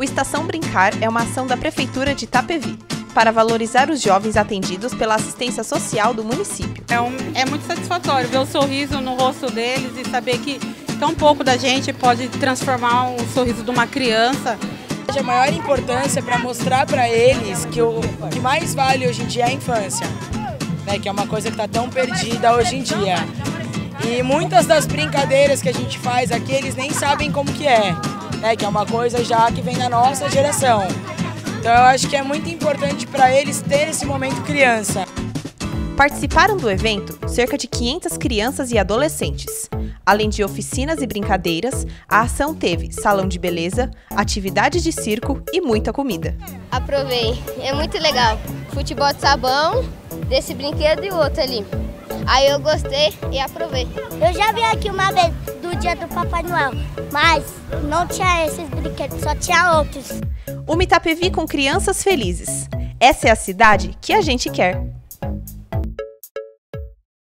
O Estação Brincar é uma ação da Prefeitura de Itapevi para valorizar os jovens atendidos pela assistência social do município. É, um, é muito satisfatório ver o sorriso no rosto deles e saber que tão pouco da gente pode transformar um sorriso de uma criança. A maior importância para mostrar para eles que o que mais vale hoje em dia é a infância, né, que é uma coisa que está tão perdida hoje em dia. E muitas das brincadeiras que a gente faz aqui, eles nem sabem como que é, né, que é uma coisa já que vem da nossa geração. Então eu acho que é muito importante para eles ter esse momento criança. Participaram do evento cerca de 500 crianças e adolescentes. Além de oficinas e brincadeiras, a ação teve salão de beleza, atividades de circo e muita comida. Aprovei, é muito legal. Futebol de sabão, desse brinquedo e outro ali. Aí eu gostei e aprovei. Eu já vim aqui uma vez dia do Papai Noel, mas não tinha esses brinquedos, só tinha outros. O Itapevi com crianças felizes. Essa é a cidade que a gente quer.